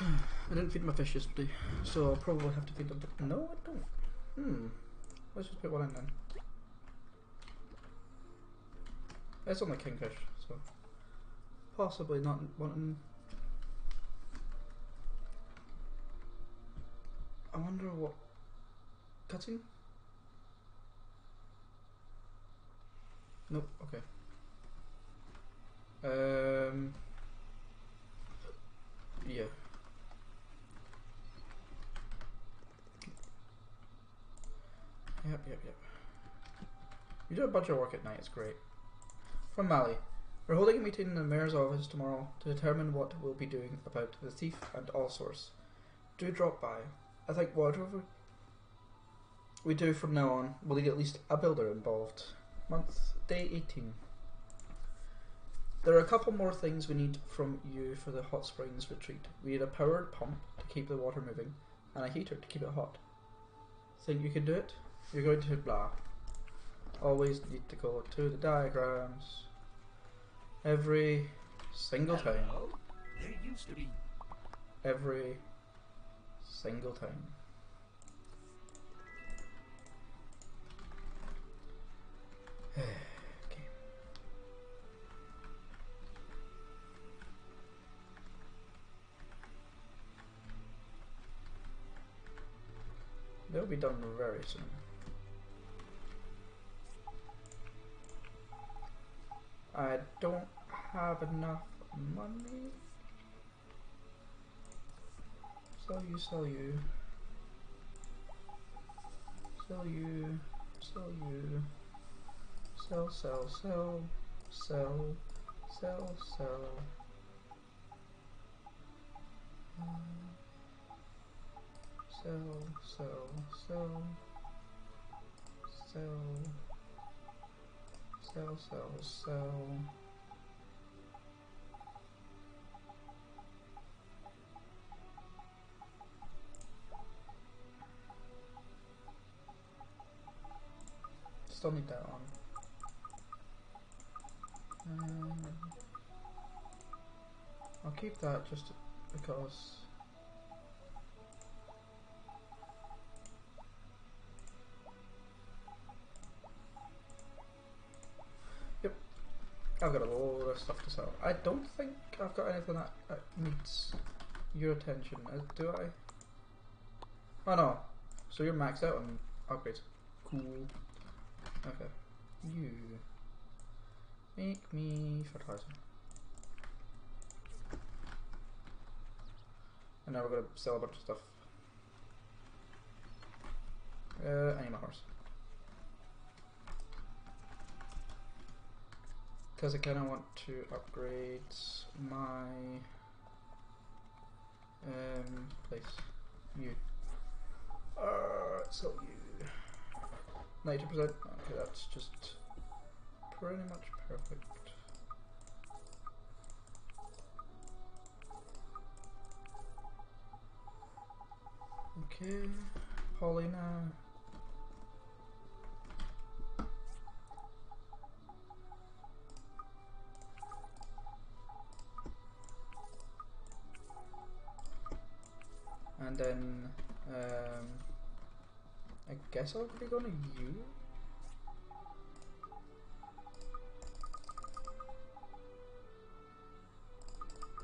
I didn't feed my fish yesterday, so I'll probably have to feed them. No, I don't. Hmm. Let's just put one in then. It's only kingfish, so possibly not wanting. I wonder what cutting. Nope. Okay. Um. Yeah. Yep, yep, yep. You do a bunch of work at night, it's great. From Mali. We're holding a meeting in the mayor's office tomorrow to determine what we'll be doing about the thief and all sorts. Do drop by. I think whatever we do from now on, we'll need at least a builder involved. Month, day 18. There are a couple more things we need from you for the hot springs retreat. We need a powered pump to keep the water moving, and a heater to keep it hot. Think you can do it? You're going to blah. Always need to go to the diagrams. Every single time. There used to be. Every single time. okay. They'll be done very soon. I don't have enough money. Sell you, sell you. Sell you, sell you. Sell, sell, sell. Sell, sell, sell. Sell, sell, sell. Sell. Sell, sell, sell. Still need that on. Um, I'll keep that just because. I've got a lot of stuff to sell. I don't think I've got anything that, that needs your attention. uh, Do I? Oh no. So you're maxed out on upgrades. Cool. Okay. You make me fertilizer. And now we're gonna sell a bunch of stuff. Uh, I need my horse. Because I kind of want to upgrade my um, place. You. Uh, sell you. 90%. Okay, that's just pretty much perfect. Okay, Paulina. And then, um, I guess I'll be going to you.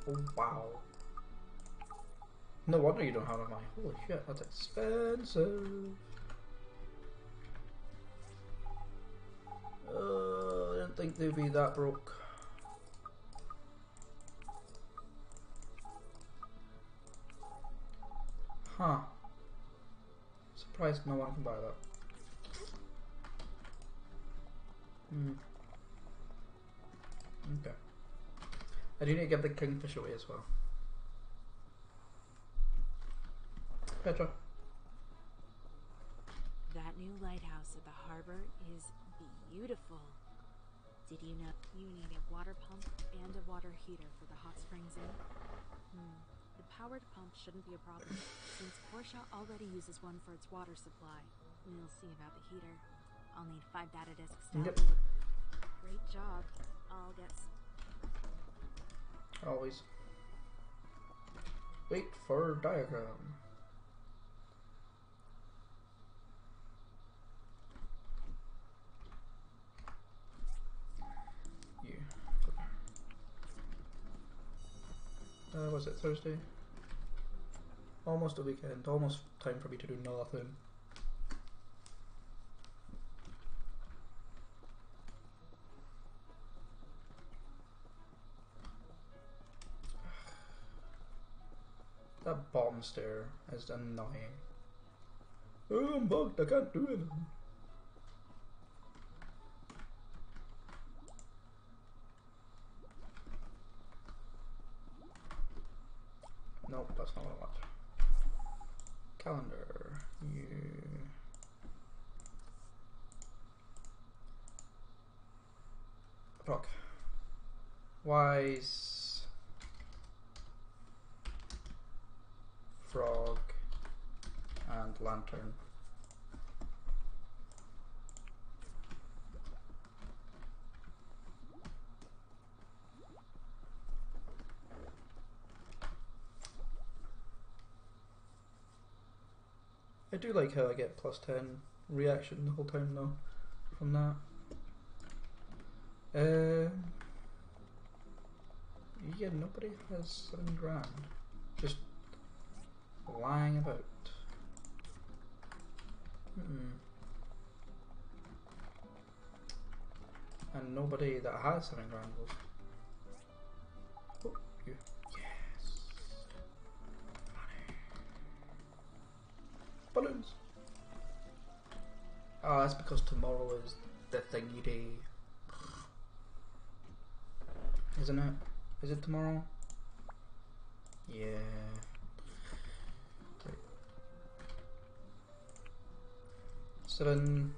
Oh wow. No wonder you don't have enough money. Holy shit, that's expensive. Uh, I didn't think they'd be that broke. Huh. Surprised no one can buy that. Hmm. Okay. I do need to give the kingfish away as well. Petra. That new lighthouse at the harbor is beautiful. Did you know you need a water pump and a water heater for the hot springs in? Hmm. The powered pump shouldn't be a problem, since Portia already uses one for its water supply. We'll see about the heater. I'll need five data disks to Yep. Great job. I'll get Always. Wait for diagram. You. Uh, was it Thursday? Almost a weekend. Almost time for me to do nothing. That bottom stair is annoying. Oh, I'm bugged. I can't do anything. Nope, that's not what I want. Calendar. You. Fuck. Wise. Frog. And lantern. I do like how I get plus 10 reaction the whole time though from that. Um, yeah, nobody has 7 grand. Just lying about. Hmm. And nobody that has 7 grand will. Oh, Balloons. Oh, that's because tomorrow is the thingy day. Isn't it? Is it tomorrow? Yeah. Right. Seven.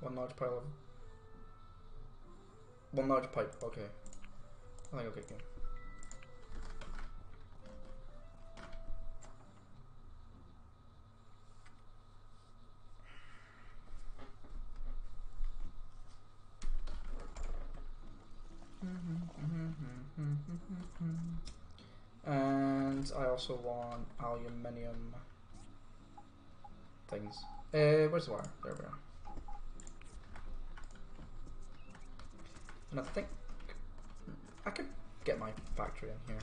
One large pile of. One large pipe. Okay. I think I'll get you. Also want aluminium things. Uh, where's the wire? There we are. And I think I could get my factory in here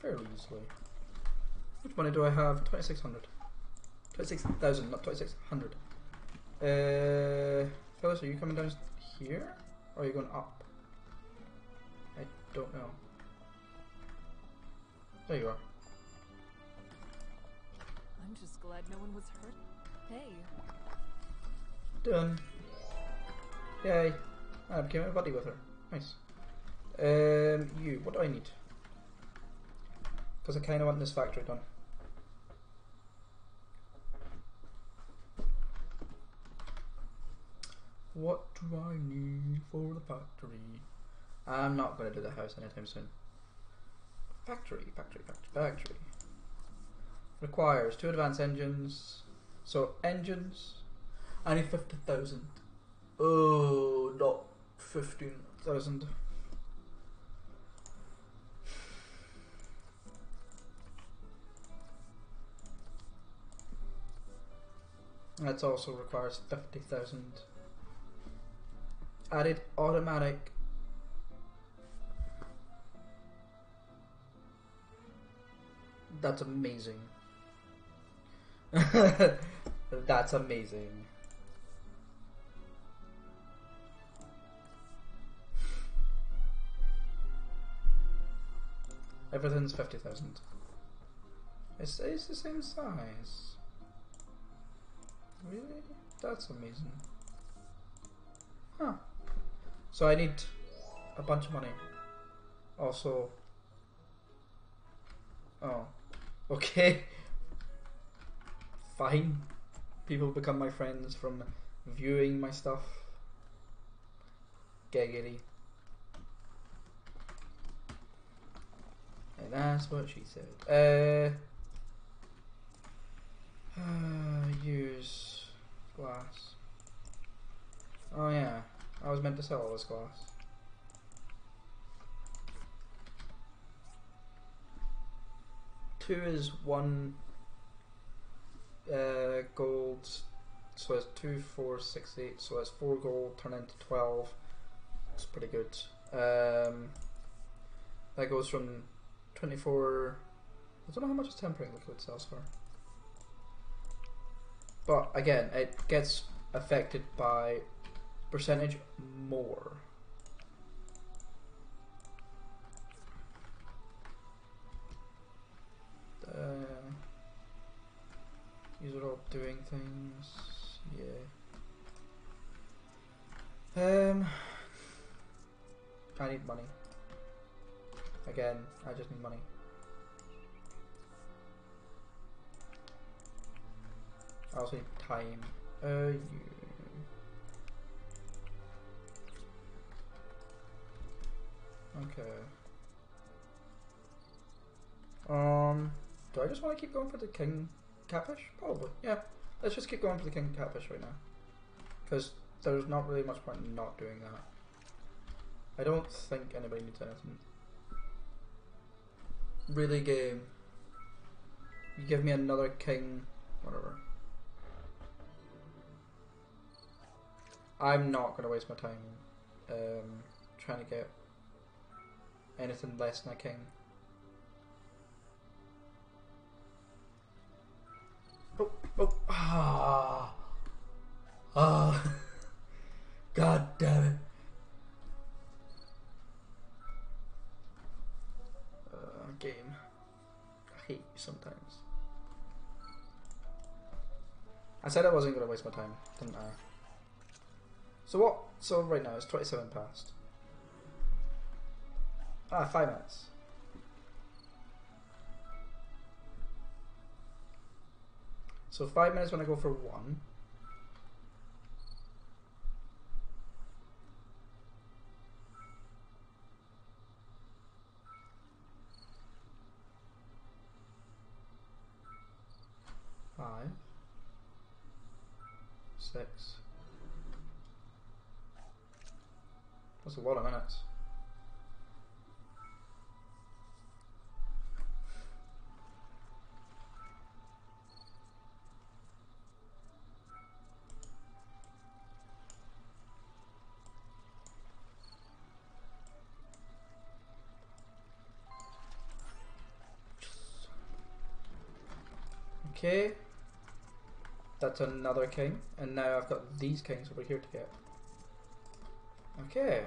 fairly easily. Which money do I have? 2600. 26,000, not 2600. Uh, Phyllis, are you coming down here? Or are you going up? I don't know. There you are. I'm just glad no one was hurt. Hey, Done. Yay. I became a buddy with her. Nice. Um, you, what do I need? Because I kind of want this factory done. What do I need for the factory? I'm not going to do the house anytime soon. Factory, factory, factory, factory. Requires two advanced engines. So, engines. I need 50,000. Oh, not 15,000. That also requires 50,000. Added automatic. That's amazing. That's amazing. Everything's 50,000. It's, it's the same size. Really? That's amazing. Huh. So I need a bunch of money. Also. Oh. Okay. Fine. People become my friends from viewing my stuff. Giggity. And that's what she said. Uh, uh, use glass. Oh yeah, I was meant to sell all this glass. Two is one uh, gold, so it's two, four, six, eight. So it's four gold turn into twelve. It's pretty good. Um, that goes from twenty-four. I don't know how much is tempering liquid sells for. But again, it gets affected by percentage more. These are all doing things. Yeah. Um, I need money. Again, I just need money. I also need time. Uh, yeah. Okay. Um, do I just want to keep going for the king catfish? Probably. Yeah. Let's just keep going for the king catfish right now. Because there's not really much point in not doing that. I don't think anybody needs anything. Really game. You give me another king, whatever. I'm not going to waste my time um, trying to get anything less than a king. Oh, ah, ah, god damn it. Uh, game. I hate you sometimes. I said I wasn't going to waste my time, didn't I? So what? So right now it's 27 past. Ah, five minutes. So five minutes when I go for one. Five. Six. That's a lot of minutes. Okay. That's another king. And now I've got these kings over here to get. Okay.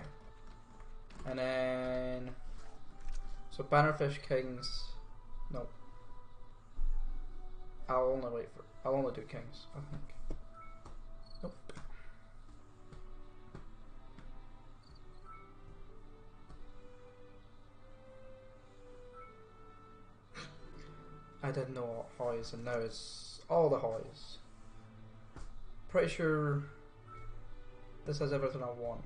And then... So Bannerfish Kings... No. I'll only wait for... I'll only do Kings, I think. I didn't know Hoys and now it's all the Hoys. Pretty sure this has everything I want.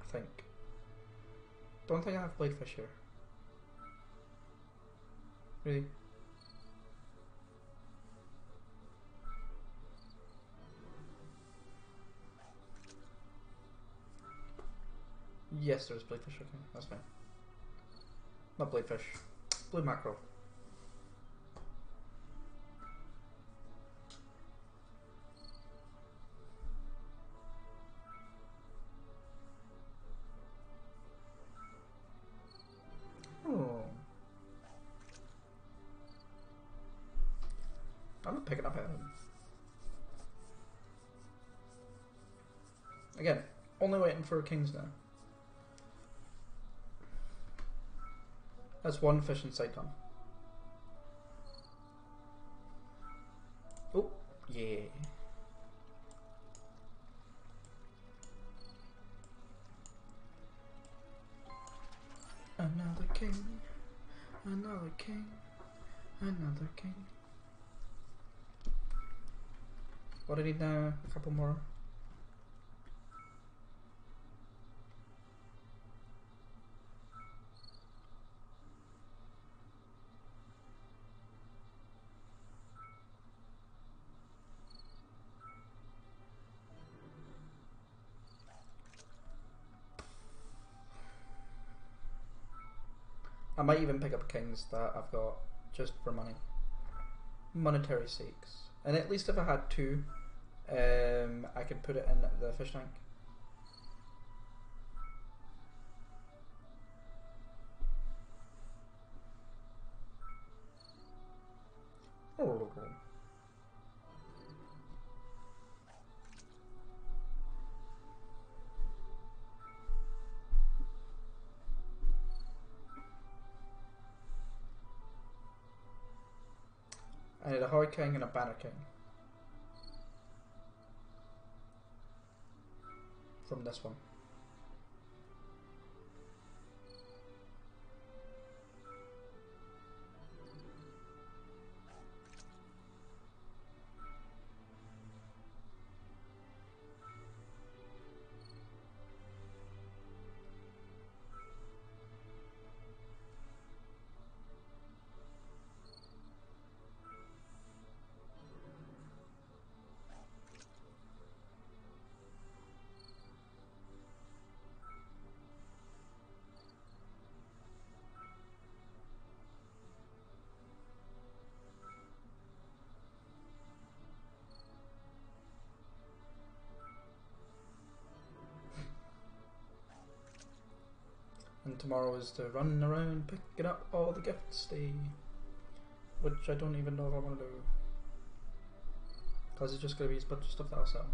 I think. Don't think I have Bladefish here. Really? Yes, there's Bladefish, okay, that's fine. Not Bladefish. Blue mackerel. Picking up anything. Again, only waiting for a kings now. That's one fish inside done. Oh, yeah. Another king, another king, another king. already done uh, a couple more I might even pick up kings that I've got just for money. Monetary sakes. And at least if I had two, um, I could put it in the fish tank. Oh. I need a hard king and a banner king. From this one. And tomorrow is to run around picking up all the gifts day. Which I don't even know if I want to do. Because it's just going to be a bunch of stuff that I'll sell.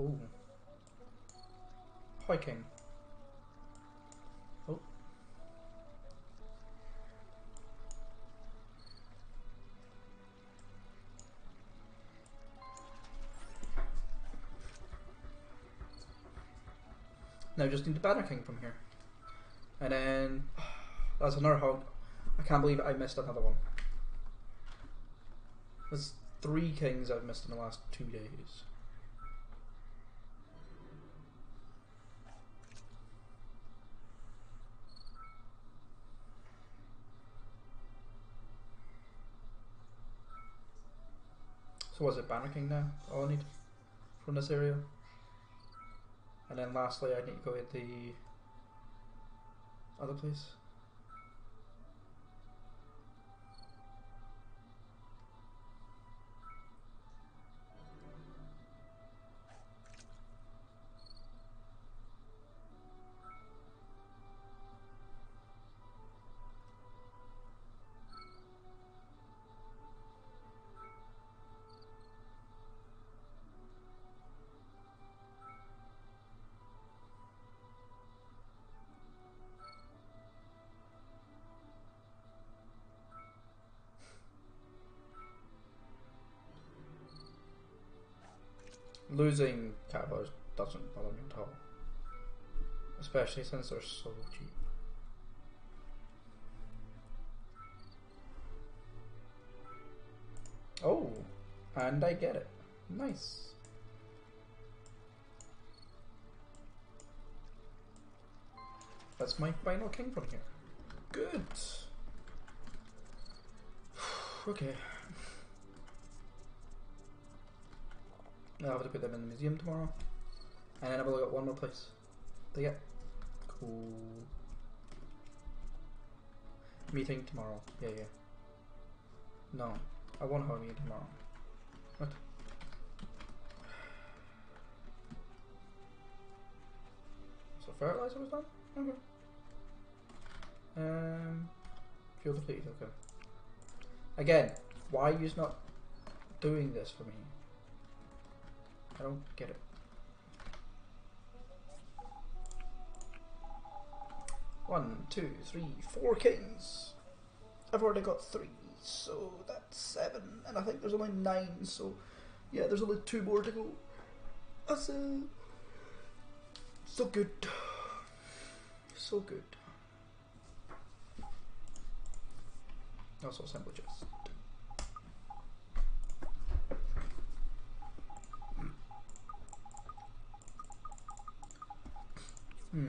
Ooh. Hiking. Now just need the Banner King from here. And then that's another hog. I can't believe I missed another one. There's three kings I've missed in the last two days. So was it Banner King now? All I need from this area? And then lastly, I need to go to the other place. Losing caterpillars doesn't bother me at all. Especially since they're so cheap. Oh, and I get it. Nice. That's my final king from here. Good. okay. I'll have to put them in the museum tomorrow. And then I've look at one more place. But yeah. Cool. Meeting tomorrow. Yeah, yeah. No. I won't have a meeting tomorrow. What? So fertilizer was done? Okay. Um fuel depleted, okay. Again, why are you not doing this for me? I don't get it. One, two, three, four kings. I've already got three, so that's seven, and I think there's only nine, so yeah, there's only two more to go. That's uh, so good. So good. Also sandwiches. Hmm.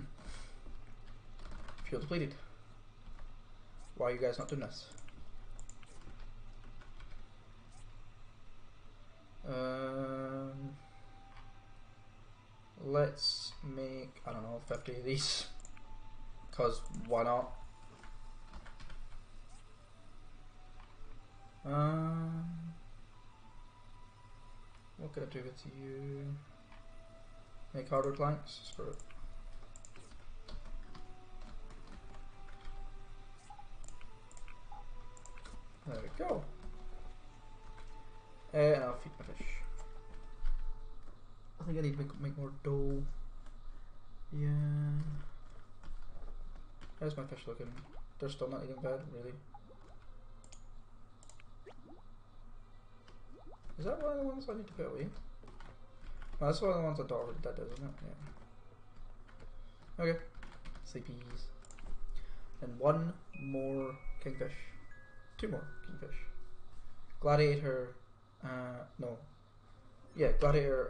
Fuel depleted. Why are you guys not doing this? Um, let's make I don't know fifty of these. Cause why not? Um, what can I do with you? Make harder planks. Screw it. We go. Uh, and I'll feed my fish. I think I need to make, make more dough. Yeah. How's my fish looking? They're still not eating bad, really. Is that one of the ones I need to put away? That's one of the ones I thought already did, isn't it? Yeah. Okay. Sleepies. And one more kingfish. Two more kingfish. Gladiator. Uh, no. Yeah, gladiator